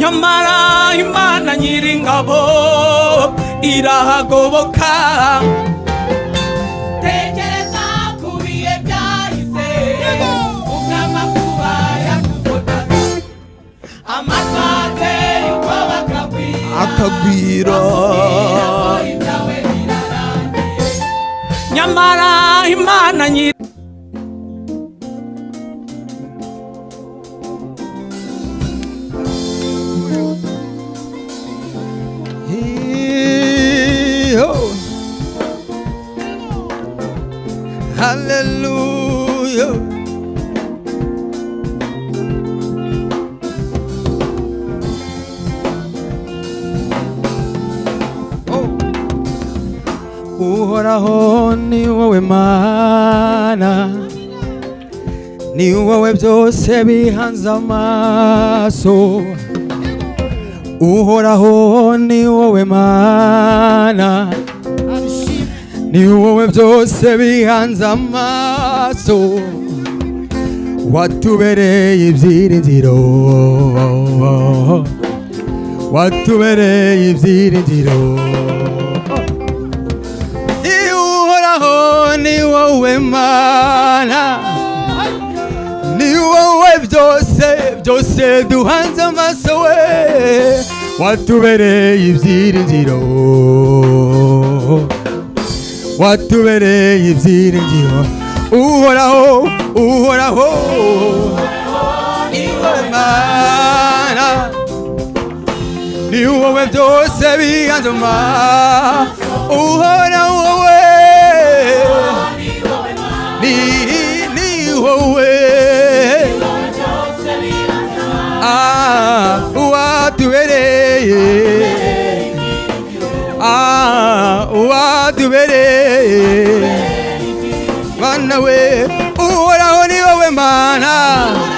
nyamara imana nyiringabo irahagoboka tekereza akagwira nyamara imana nyiri Hallelujah. Oh. uhoraho ni wowe mana ni wowe byose bihanze amaso uhoraho ni wowe mana ni wowe byose bihanze amaso watubereye ibyiringiro watubereye ibyiringiro ni uhoraho ni wowe mana ni wowe byose byose duhanze amaso we watubereye ibyiringiro watubereye ibyiringiro uhoraho uhoraho imana ni wowe byose biyanzuma uhoraho wowe ni ah, watubereye ah, Run away! we uhoraho ni wowe mana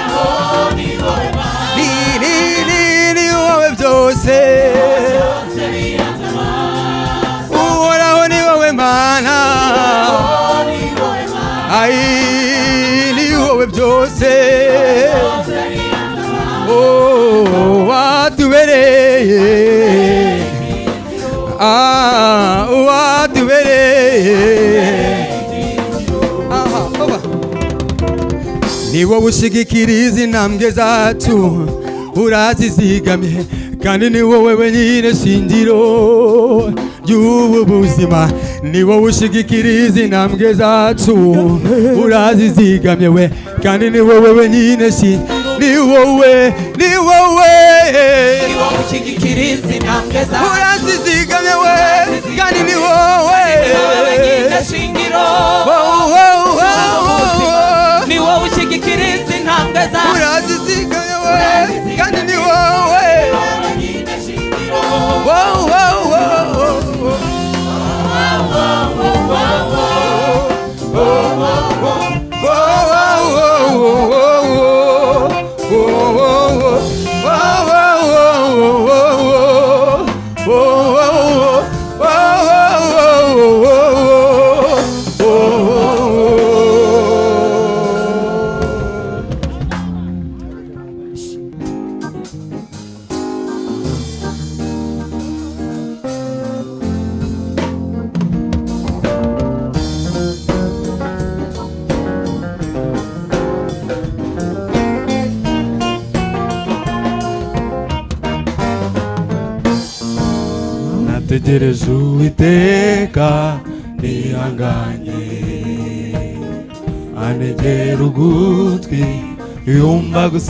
ni wowe ushigikira izi ntambwe zacu urazizigamye kandi ni wowe wenyine shingiro ry'ubu buzima ni wowe ushigikira izi ntambwe zacu urazizigamye we kandi ni wowe wenyine shingiro ni wowe ni wowe ni wowe ushigikira izi ntambwe zacu urazizigamye we kandi ni wowe wenyine shingiro wowe wowe wowe unaongeza unaziziga wewe kani ni wewe wow wow wow wow wow wow wow wow wow wow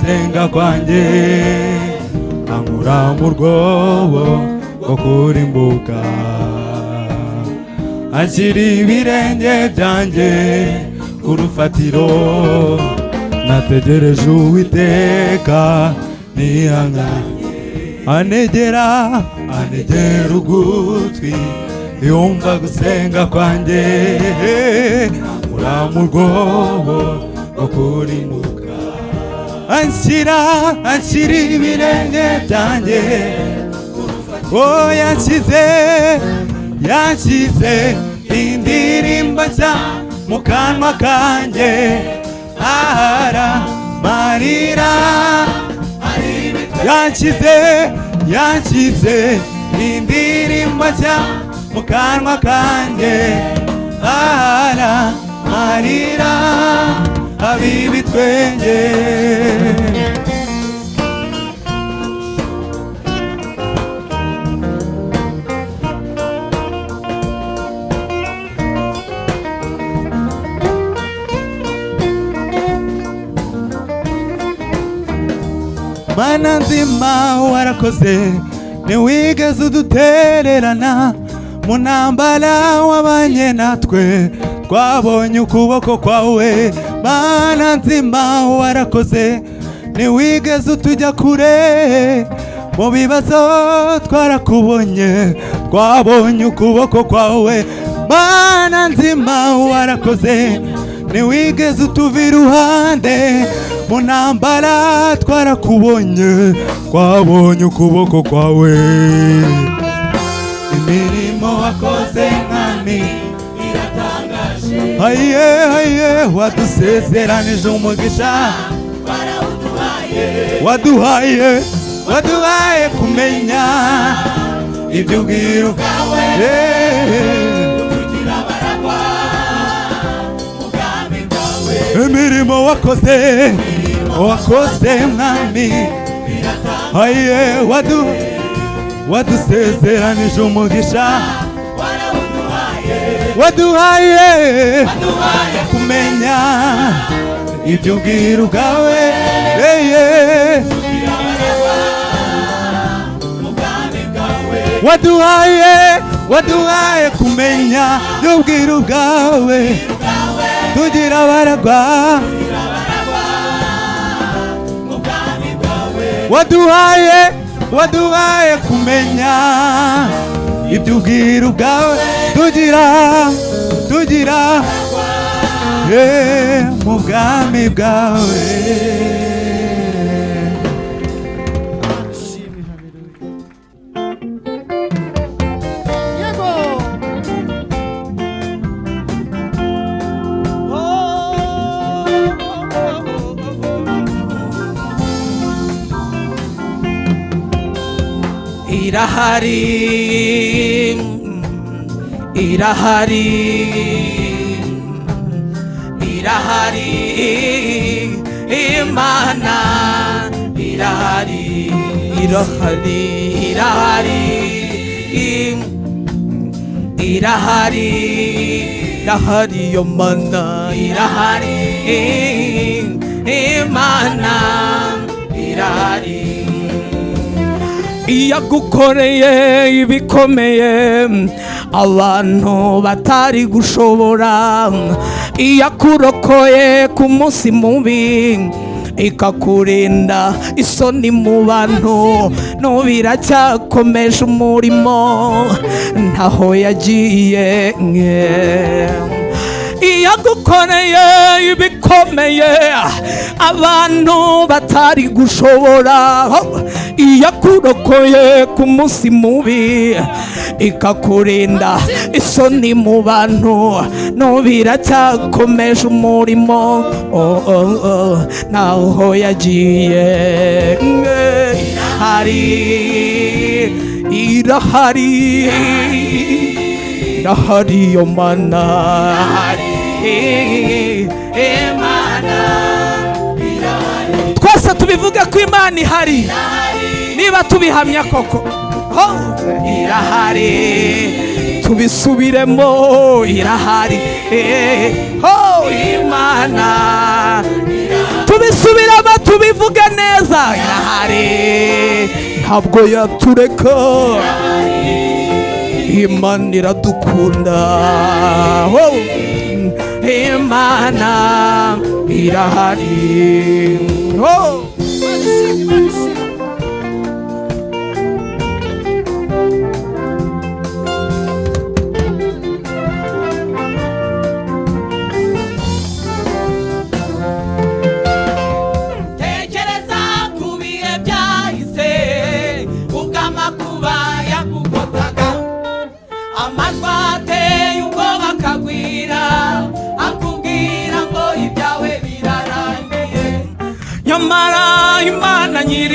gusenga kwanjye ankura mu rwobo rwo kuri mbuga ashyira ibirenge byanjye ku rufatiro nategereje uwiteka nihanganye anegera anegera ugutwi yumva gusenga kwanjye ankura mu rwobo rwo kuri anshyira anshyira ibirenge byanjye oh yanshyize yanshyize indirimbo nshya mu kanwa kanjye ahara marira yanshyize yanshyize indirimbo nshya mu kanwa kanjye ahara marira vivit länge mana nzima warakoze ntiwigeze udutererana mu ntambara wabanye natwe twabonye ukuboko kwawe mana nzima warakoze ntiwigeze utujya kure mu bibazo twarakubonye twabonye ukuboko kwawe bana nzima warakoze ntiwigeze utuva iruhande mu ntambara twarakubonye twabonye ukuboko kwawe imirimo wakoze nk'amira aye aye wadusezeranije umugisha waduhaye waduhaye kumenya ibyo ubwira ubwawe imirimo wakoze wakoze mwami aye wadu wadusezeranije umugisha waduhaye kumenya ibyo ubwira ubwawe waduhaye waduhaye kumenya n'ubwira ubwawe tugira abaragwa waduhaye waduhaye kumenya ibyo ubwira ubwawe tu dirás, tu dirás, eh, muga mi oh, oh, oh, Irahari irahari irahari imana irahari irahari irahari irahari irahari yomana irahari imana irahari iyagukoreye ibikomeye abantu batari gushobora iyakurokoye ku munsi mubi ikakurinda isoni mu bantu n'ubiracyakomeje umurimo ntaho yagiye iyagukoreye ibikomeye abantu batari gushobora iyakurokoye ku munsi mubi ikakurinda isoni mu bantu n'ubiracyakomeje umurimo oh, oh, oh. naho yagiye hari irahari irahari yo mana twese tubivuge ko imana ihari niba tubihamya koko irahari tubisubiremo irahari eh, imana tubisubiremo tubivuge neza irahari ntabwo yatureka imana iradukunda Imana irahari oh!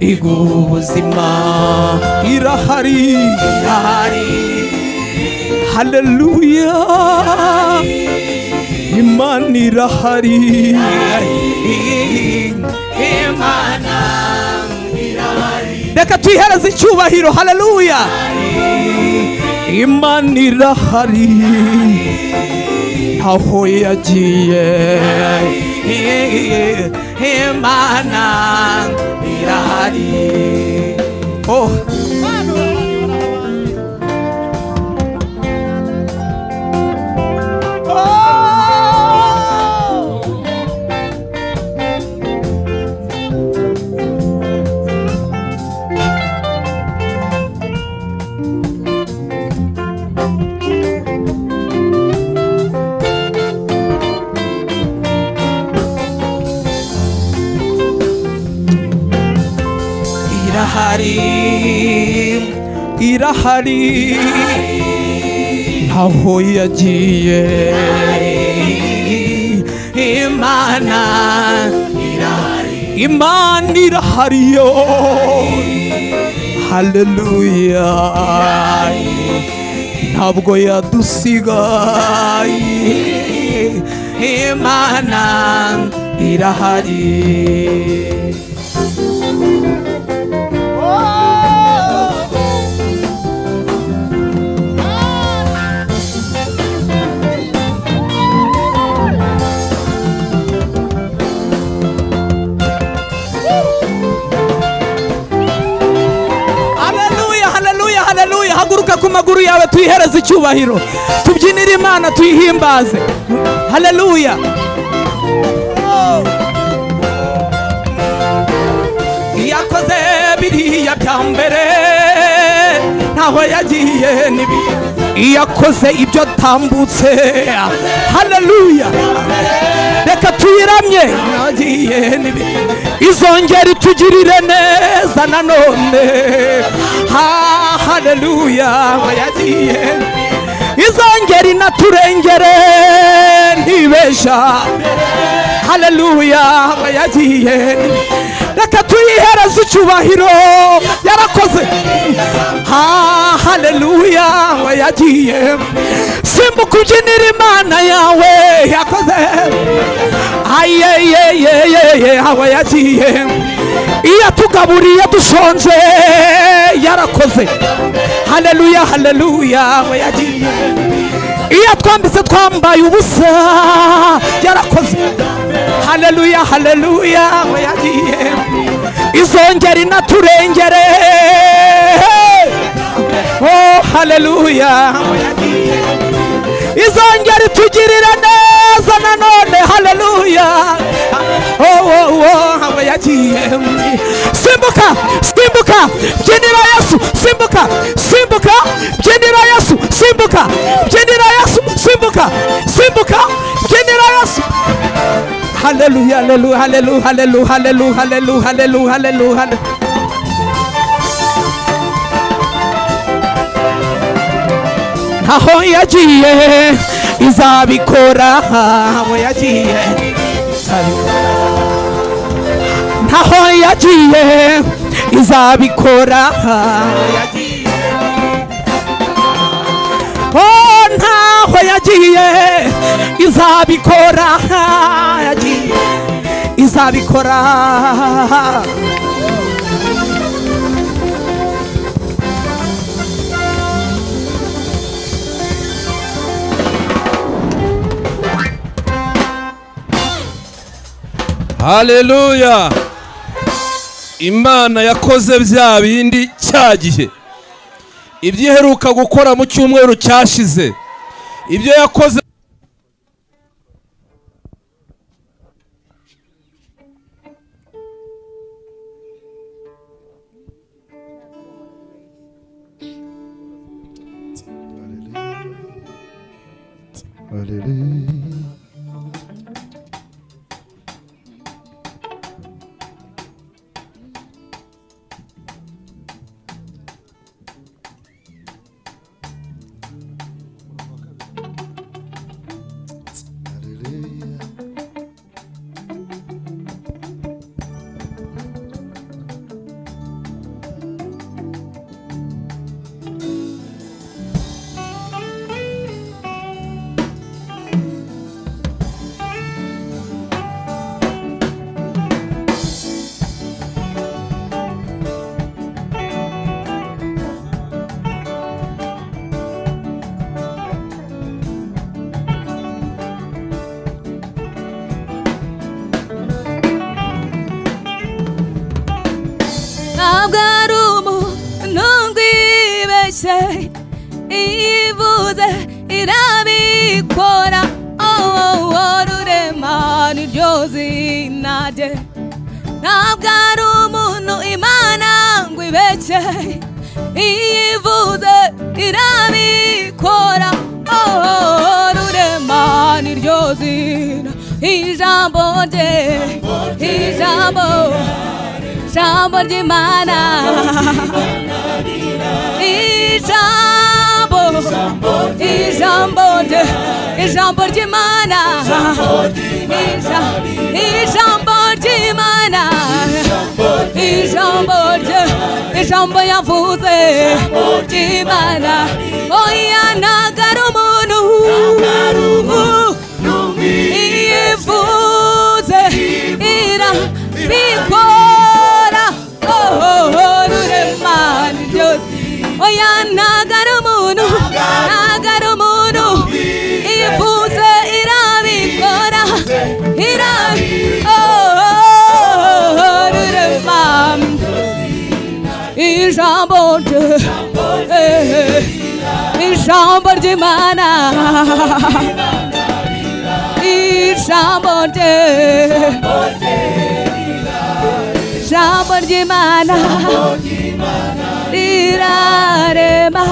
iguzima irahari irahari haleluya imana irahari reka tuyihereze icyubahiro haleluya imana irahari aho yagiye imana Oh irahari irahari ntaho yagiye imana imana irahari yo haleluya ntabwo yadusigaye imana irahari tuyihereze icyubahiro tubyinire imana tuyihimbaze haleluya yakoze biriya bya mbere ntaho yagiye n'ibi iyakoze ibyo atambutse haleluya imyaka tuyiramye izongera itugirire neza nanone haleluya yagiye izongera inaturengere ntibesha haleluya yagiye reka tuyihereze icyubahiro yarakoze ha haleluya yagiye simbuka ubyinira imana yawe yakoze aho yagiye iyo atugaburiye dushonje yarakoze hareruya hareruya aho yagiye iyo twambitse twambaye ubusa yarakoze hareruya hareruya aho yagiye izongera inaturengere oh hareruya aho yagiye izongera itugirira neza nanone haleluya oh, oh, oh, aho yagiye simbuka simbuka byinira yesu simbuka simbuka byinira yesu simbuka byinira yesu simbuka simbuka byinira yesu haleluya haleluya haleluya haleluya haleluya haleluya haleluya haleluya ahoyadiye izabikora ahoyadiye ahoyadiye izabikora ahoyadiye oh ntaho yagiye izabikora yagiye izabikora hareruya imana yakoze bya bindi cya gihe ibyo iheruka gukora mu cyumweru cyashize ibyo yakoze oh oh rurema oh, niryozi nanjye ntabwo ari umuntu imana ngo ibeke oh oh owo oh, rurema niryozi ijambo rye ijambo ijambo ry'imana ijambo Isambode, Isambode mana, Isambode mana, Isambode, Isambode avuze, Isambode mana, Oya nagarumunu, Ivuze, Ira, Bikora, Oh, oh, oh, Oya na ntagarumuntu ivuze irabikora irabikora ijambo ijambo ry'imana ijambo rye ijambo ry'imana rirarema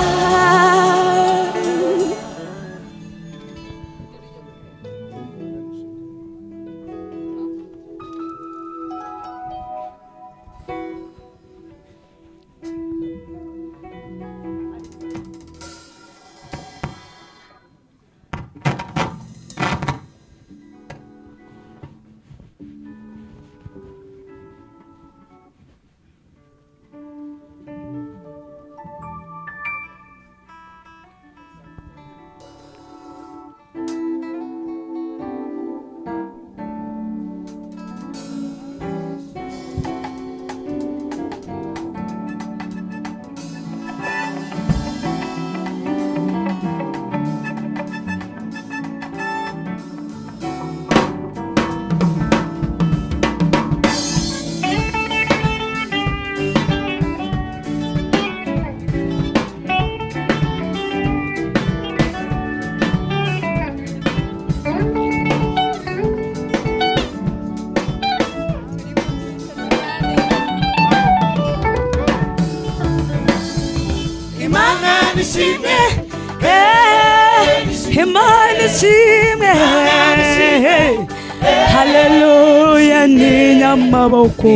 haleluya ntinya amaboko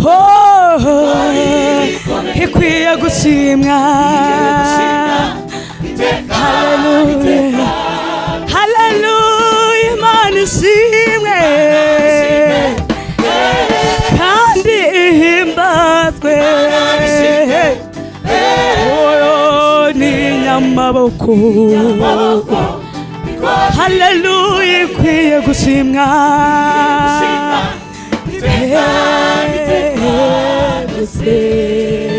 oh, ikwiye gusimwa haleluya imana isimwe kandi ihimbazwe ni nyamaboko Hallelujah, ikwiye gusimwa bitebutse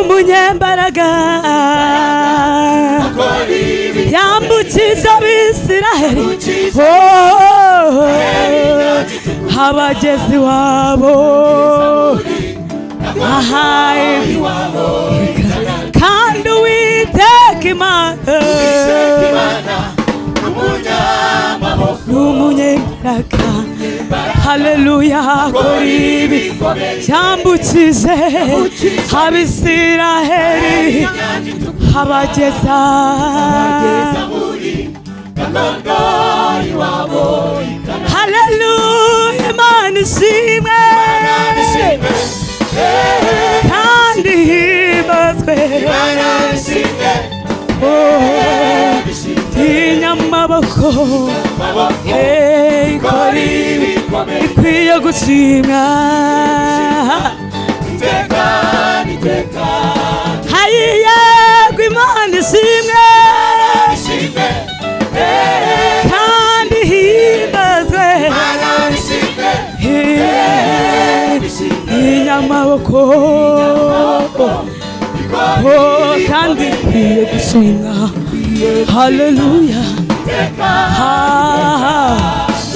umunyembaraga yambukiza abisiraheli oh, abagezi wabo kandi uwiteka imana ni umunyembaraga Haleluya koribi cyambukize abisiraheli habageza haleluya imana ishimwe kandi hibazwe oh, amaboko hey koribi ikwiye gushimwa hayiyegwa imana ishimwe kandi himbazwe inyamaboko kandi ikwiye gushimwa haleluya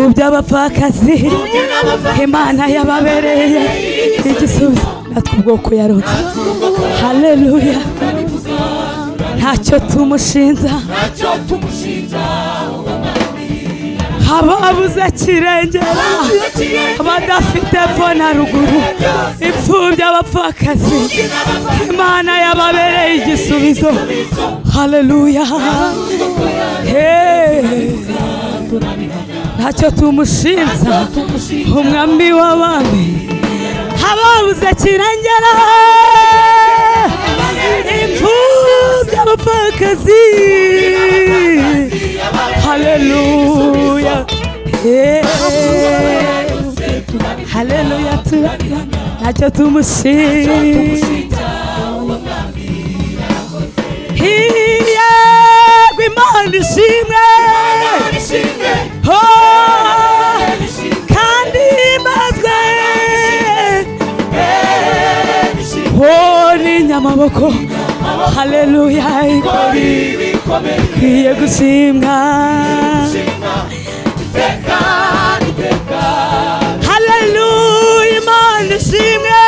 mu by'abapfakazi imana yababereye igisubizo natwe ubwoko yarotse hareruya ntacyo tumushinja ababuze kirengera abadafite epfo ruguru imfubyi abapfakazi imana yababereye igisubizo hareruya heee ntacyo tumushinza umwami w'abami hababuze kirengera imfubyi abapfakazi haleluya haleluya turabihamya ntacyo tumushinja hiye ngo imana ishimwe kandi mbazwe amaboko haleluya ikwiye gusimbwa haleluya imana ishimwe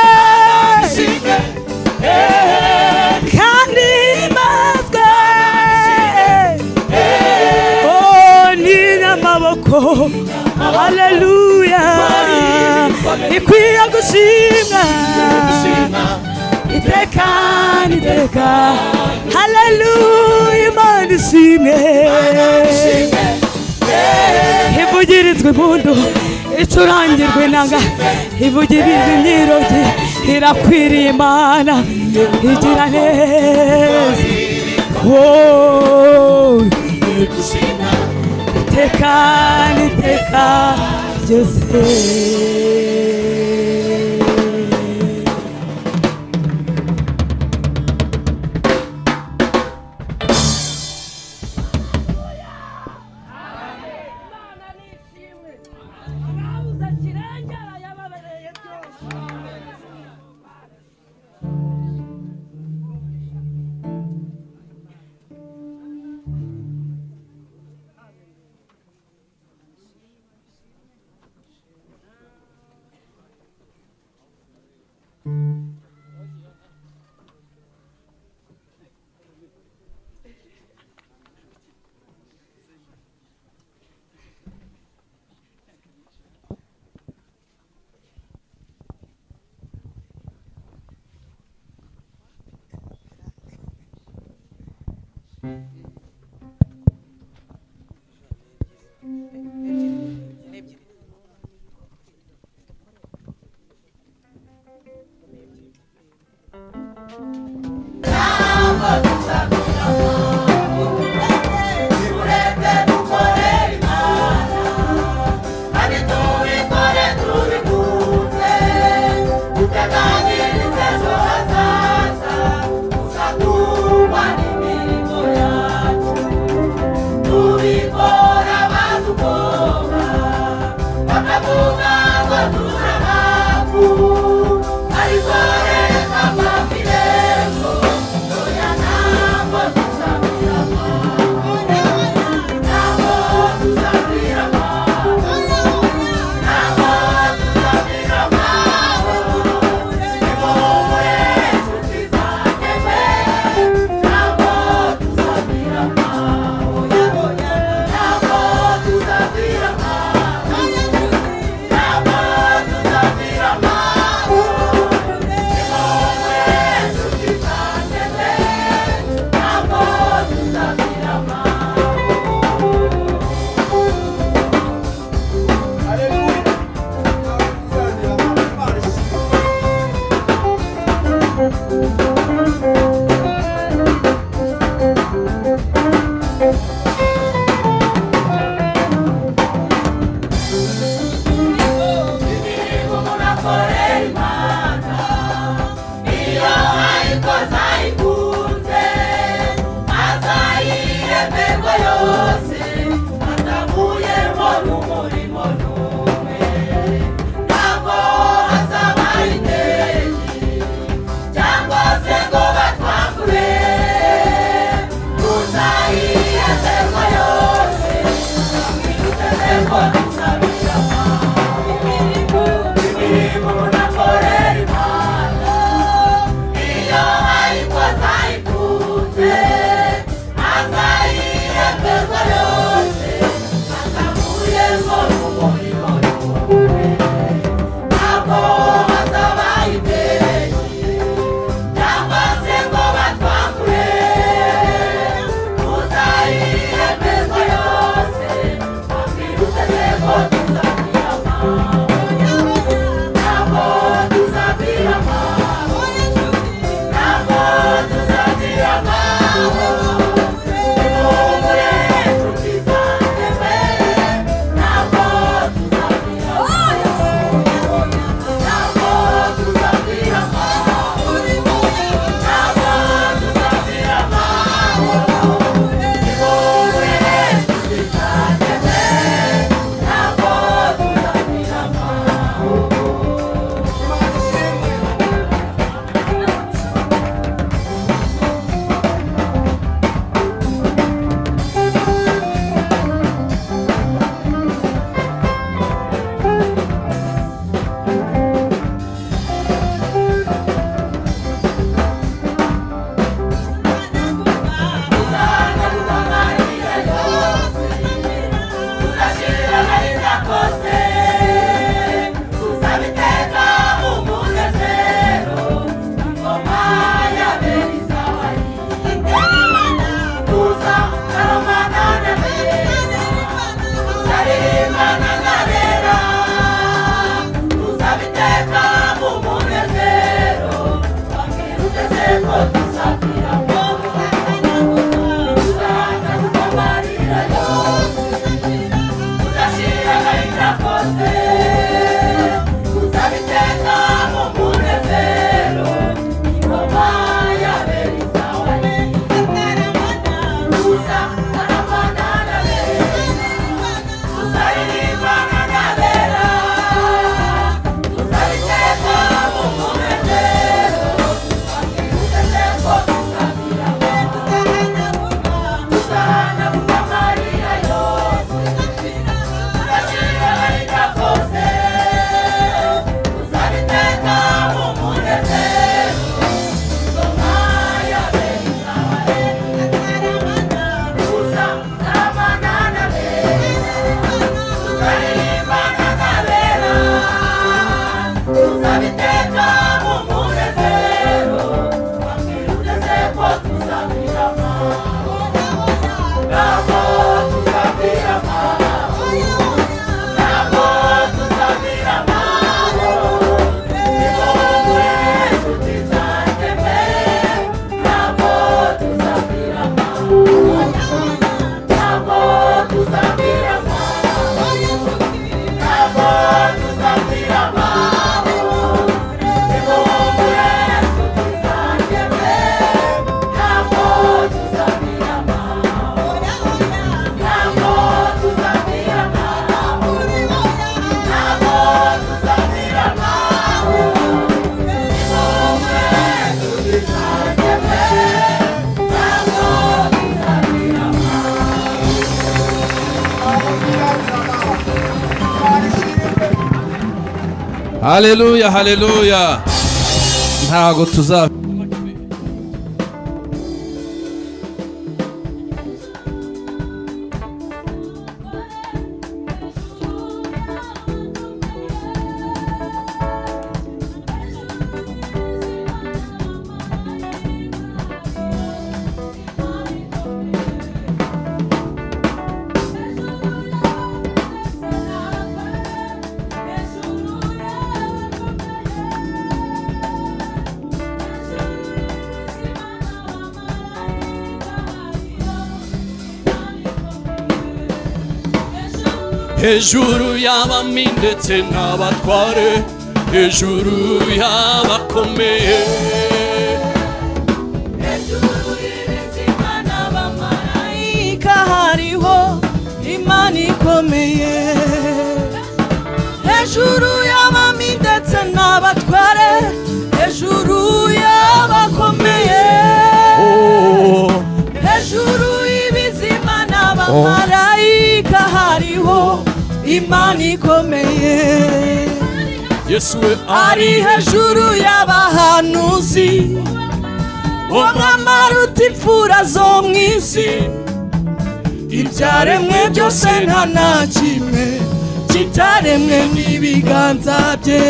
oh, haleluya ikwiye gushimwa iteka n'iteka haleluya imana ishimwe eh, ivugirizwa impundu icurangirwe inanga ivugirizwa imyirogi irakwiriye imana igira neza te calme, te calme, je sais. Mm-hmm. Hallelujah, hallelujah. Ntago tuza hejuru y'abami ndetse n'abatware hejuru y'abakomeye hejuru y'ibizima n'abamarayika hariho imana ikomeye hejuru y'abami ndetse n'abatware hejuru y'abakomeye oh. hejuru y'ibizima n'abamarayika hariho imana ikomeye yesu we ari hejuru y'abahanuzi umwambaro utifura zo mu isi ibyaremwe byose nta na kimwe kitaremwe n'ibiganza bye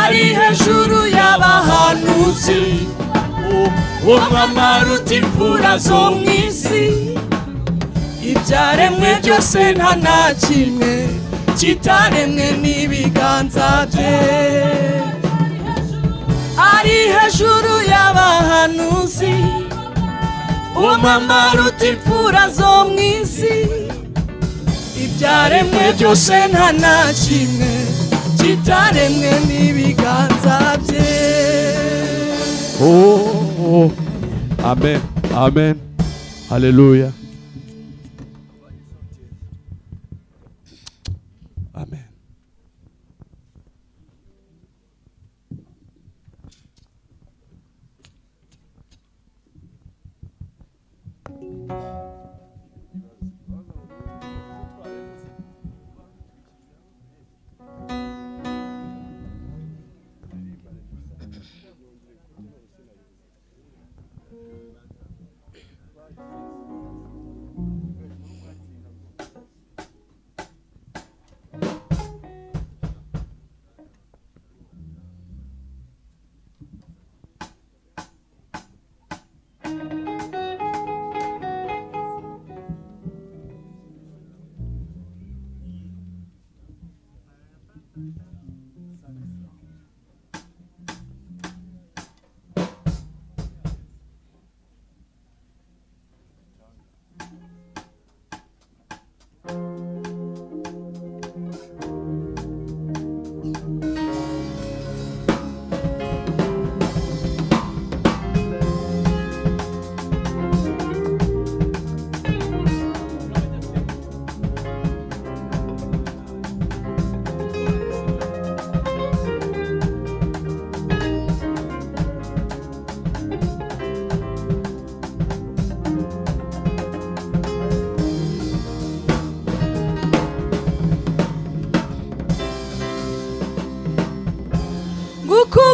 ari hejuru y'abahanuzi umwambaro utifura zo mu isi ibyaremwe byose nta na kimwe kitaremwe n'ibiganza bye ari hejuru y'abahanuzi umumaro utifura zo mu isi ibyaremwe byose nta na kimwe kitaremwe n'ibiganza bye oh, oh, oh. amen amen haleluya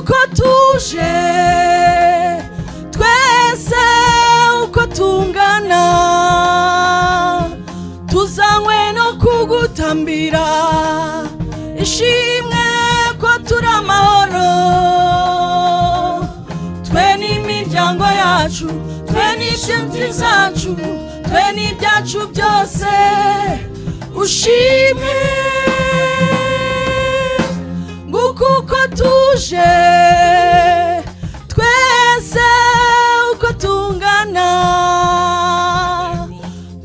uko tuje twese uko tungana tuzanywe no kugutambira ishimwe ko turi amahoro twe n'imiryango yacu twe n'inshuti zacu twe n'ibyacu byose ushime uko tuje twese uko tungana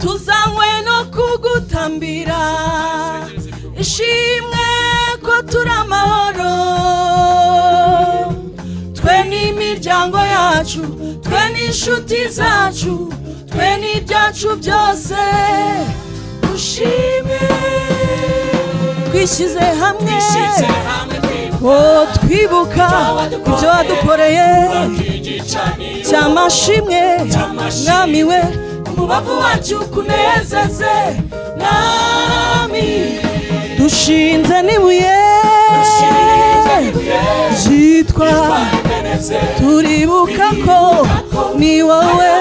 tuzanywe no kugutambira ishimwe ko turi amahoro twe n'imiryango yacu twe n'inshuti zacu twe n'ibyacu byose dushime twishyize hamwe twibuka ibyo wadukoreye cyamashimwe mwami we umubavu wacu ukunezeze mwami dushinze n'ibuye ryitwa turibuka ko ni wowe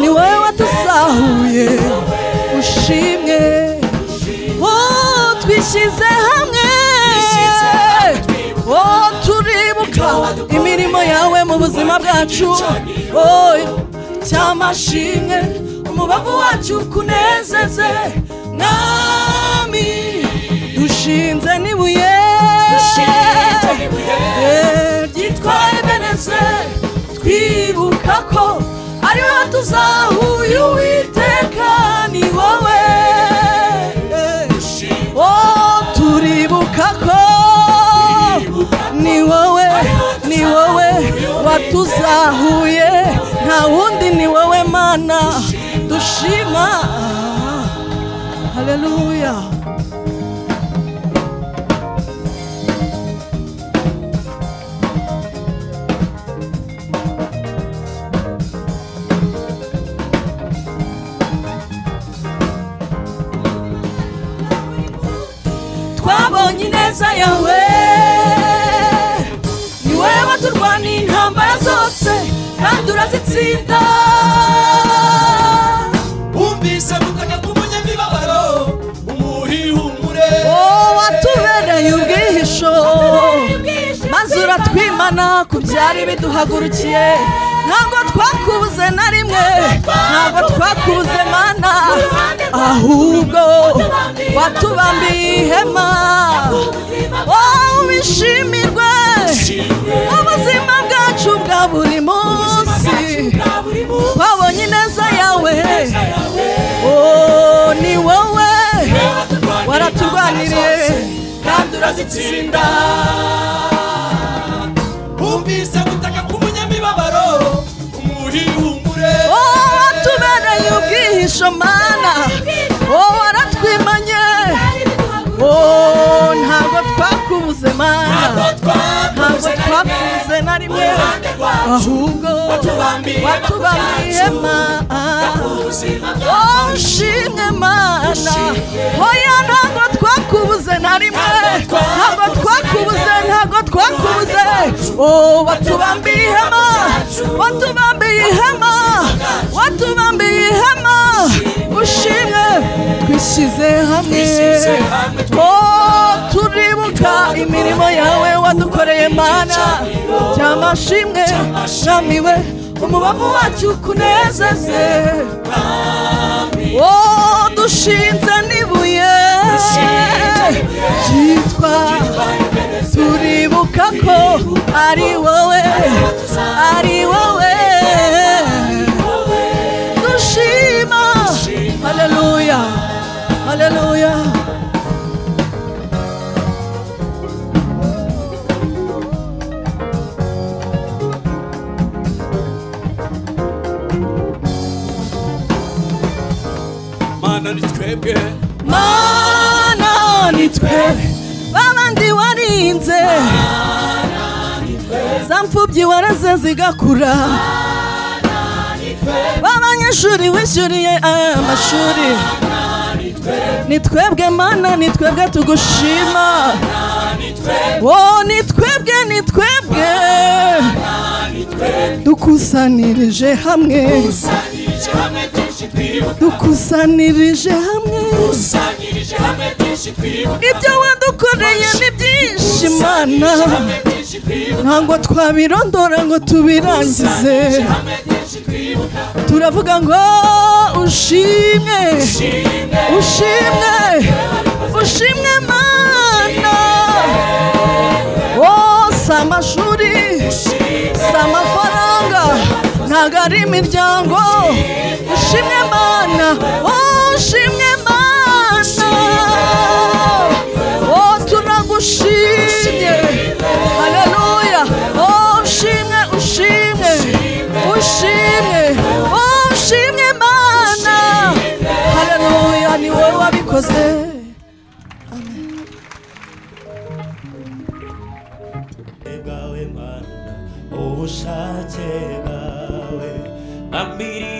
ni wowe wadusahuye ushimwe wo twishyize hamwe imirimo yawe mu buzima bwacu cyamashimwe umubavu wacu ukunezeze mwami dushinze n'ibuye eh, ryitwa ebeneze twibuka ko ariho tuzahura uwiteka ni wowe ni wowe watuzahuye nta wundi ni wowe mana dushima haleluya twabonye ineza yawe intambara zose kandi urazitsinda wumvise gutaka k'umunyamibabaro umuhihumure watubereye ubwihisho maze uratwimana ku byari biduhagurukiye ntabwo twakubuze na rimwe ntabwo twakubuze mana ahubwo watubambiye ihema wowe ubishimirwe ubuzima bwawe bwacu bwa buri munsi twabonye ineza yawe ni wowe waraturwaniriye kandi urazitsinda bumvise gutaka k'umunyamibabaro umuhi wumure wowe watubereye ubwihisho mana wowe waratwimanye ntabwo twakubuze mana ahubwo watubamiye mana ushimwe mana hoya ntabwo twakubuze na rimwe ntabwo twakubuze ntabwo twakubuze oh watubambiye ihema watubambiye ihema watubambiye ihema ushimwe twishyize hamwe oh turibuka imirimo yawe wadukoreye mana cyamashimwe mwamiwe umubavu wacu kunezeze wo oh, dushinze n'ibuye cyitwa turibuka ko ari wowe ari wowe dushima haleluya haleluya mana ni twebwe mana ni twebwe babandi warinze za mfubyi waraze zigakura b'abanyeshuri wishyuriye amashuri ni twebwe mana ni twebwe tugushima wo ni twebwe ni twebwe dukusanirije hamwe dukusanirije hamwe ibyo wadukoreye ni byinshi imana ntabwo twabirondora ngo tubirangize turavuga ngo ushimwe ushimwe ushimwe mana oh, si amashuri si amafaranga ntabwo ari imiryango ushimwe mana ushimwe mana oh wabikoze ubushake bwawe amiri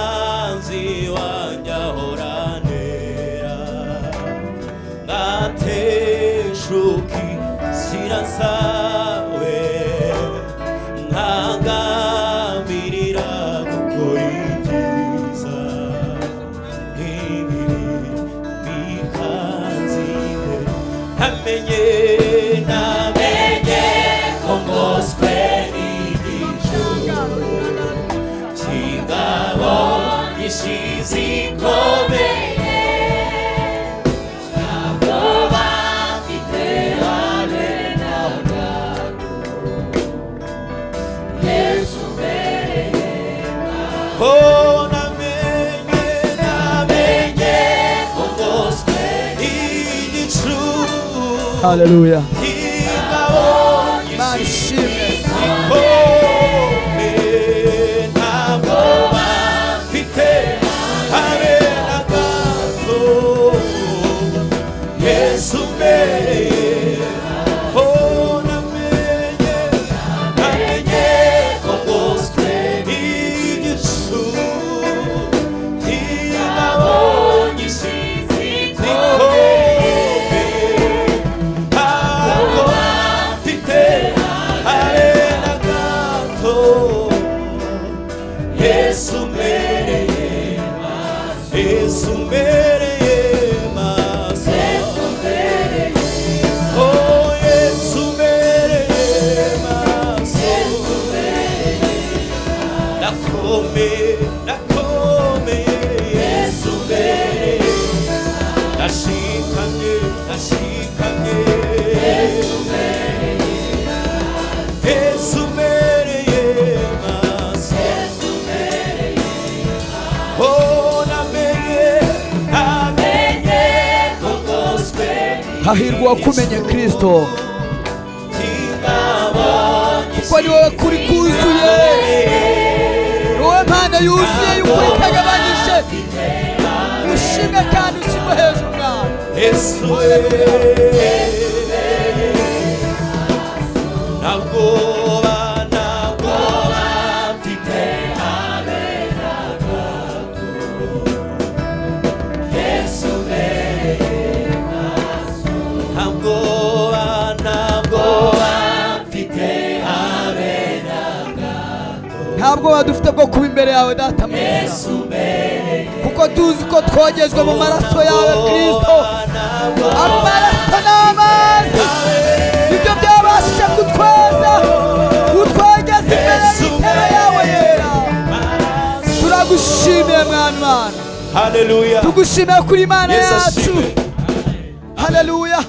esperança. Aleluia. hahirwa wakumenye kristo kuko ari wowe kuri kuzuye wowe mpana yuzuye y'ukuri itagabanyije ushimwe kandi ushyirwe hejuru mwana ntabwo nta bwoba dufite bwo kuba imbere yawe data mwiza kuko tuzi ko twogezwe mu maraso yawe kirisito amaraso n'amazi nibyo byabashije kutweza utwogeze imbere y'intebe yawe yera turagushimiye mwana tugushimiye kuri imana yacu haleluya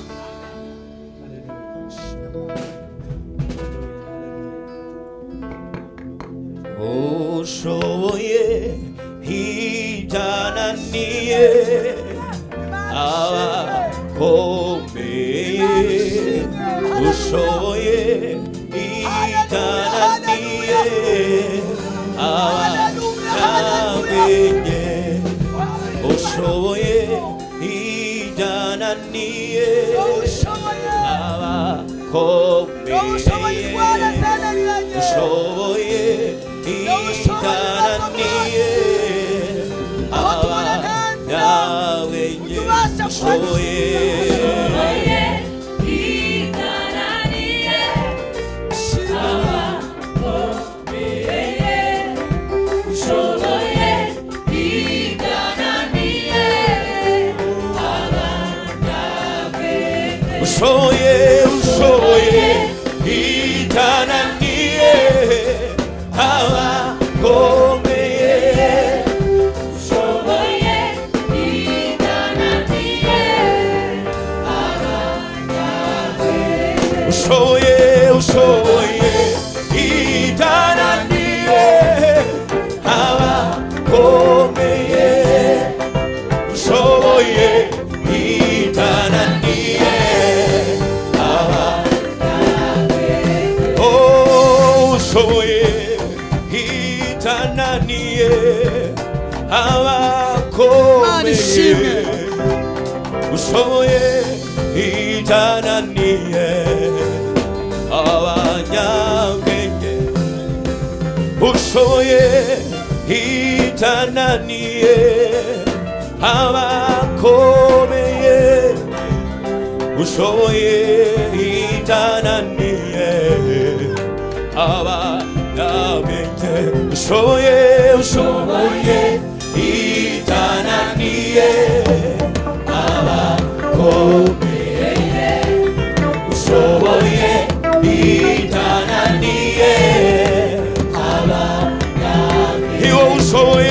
Holy tananie abakomeye ushoboye ushoboye ushoboye ushoboye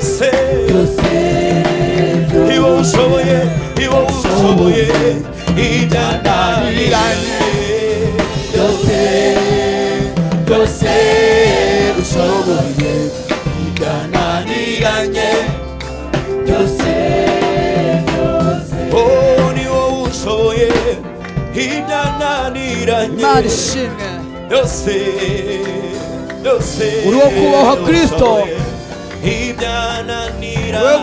você eu sou eu eu sou eu e da da Eu sei, eu sou eu e da na você Eu sei, eu sou eu e da na eu sei eu sei o louco e da niwe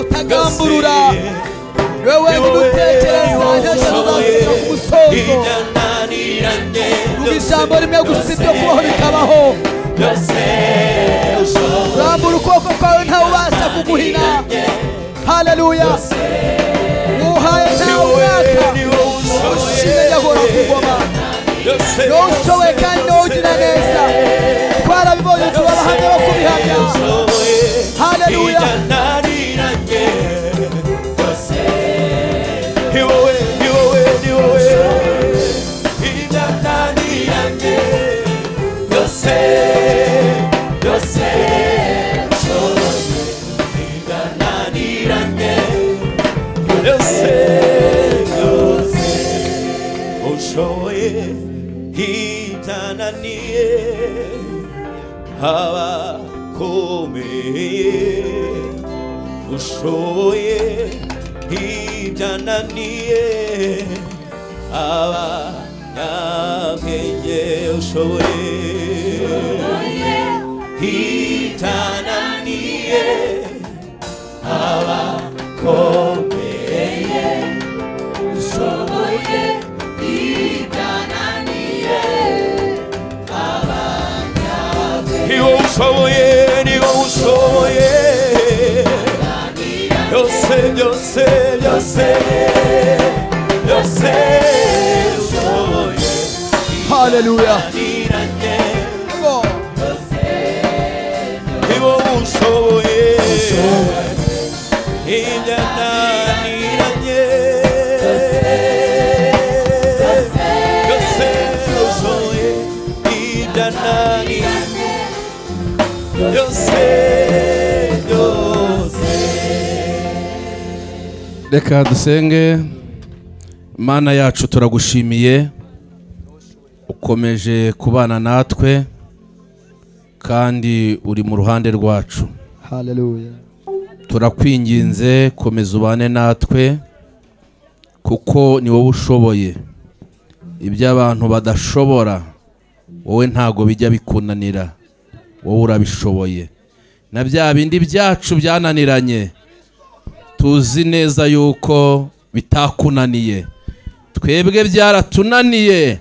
utagamburura niwe wenyine ejo hazazira ijambo rimwe gusa ibyo kubaho bikabaho rambura ukuboko kwawe ntawe ubasha kuguhina haleluya uhaye nawe umwaka ushime yahora ku ngoma kandi n'ugira neza abakomeye ushoye hitananiye abanyabwenge ushoboye hitananiye abakomeye soy, soy. Yo sé, yo sé, yo sé, yo sé. Aleluya. reka dusenge imana yacu turagushimiye ukomeje kubana natwe kandi uri mu ruhande rwacu turakwinginze komeza ubane natwe kuko ni wowe ushoboye ibyo abantu badashobora wowe ntabwo bijya bikunanira wowe urabishoboye na bya bindi byacu byananiranye tuzi neza yuko bitakunaniye twebwe byaratunaniye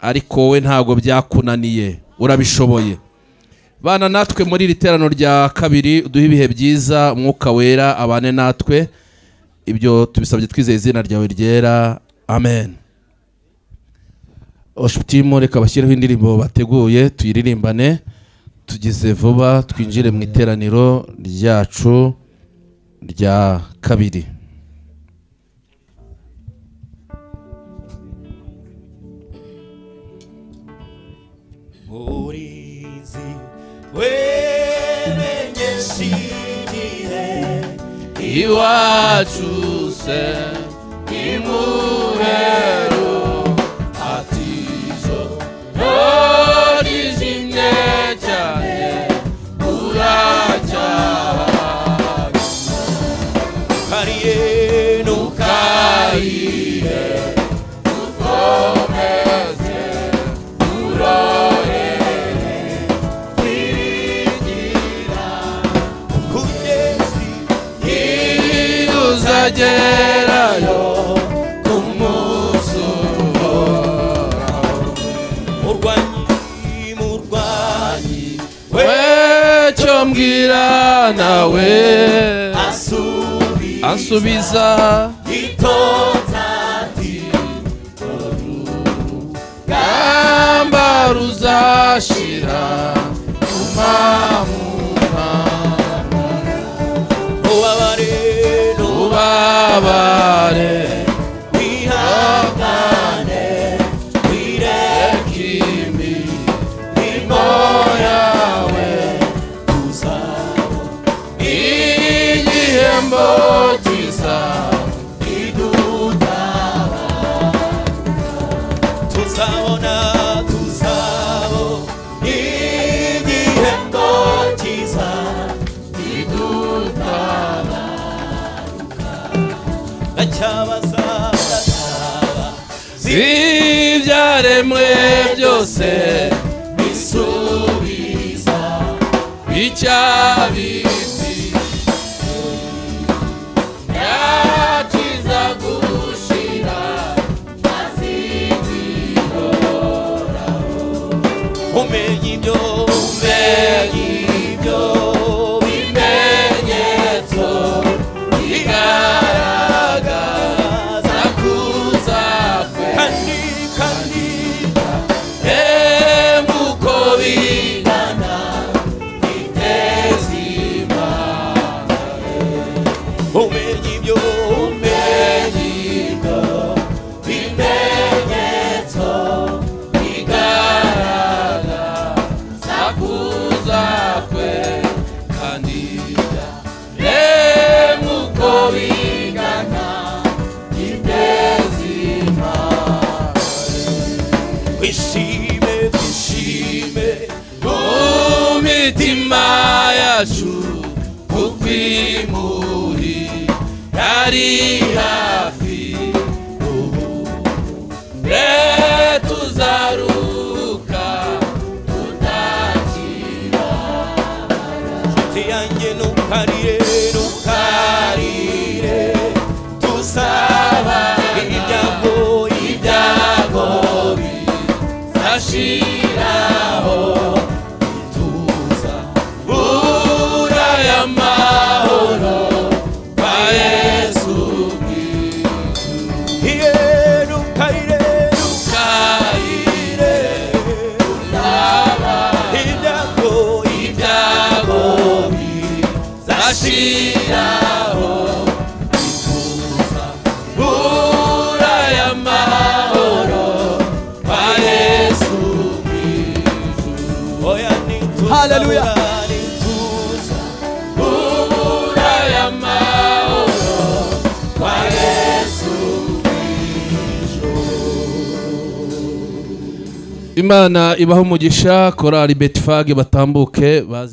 ariko wowe ntabwo byakunaniye urabishoboye bana natwe muri iri terano rya kabiri duhe ibihe byiza umwuka wera abane natwe ibyo tubisabye twizeye izina ryawe ryera amen oshutimu reka bashyireho indirimbo bateguye tuyiririmbane tugize vuba twinjire mu iteraniro ryacu rya kabiri urizi wemenyeshigihe iwacu se imuheru agerayo ku munsi uhoraho urwanyi murwanyi wecyo mbwira nawe asubiza asubiza, itotati urugamba ruzashira ku mpamvu Sabare Mare mlev Jose Misuriza Vichavisi Yachiza gushira Mazigirorao Umenyi byo Umenyi byo give your llevó, man. imana ibaha umugisha korari betifage batambuke bazi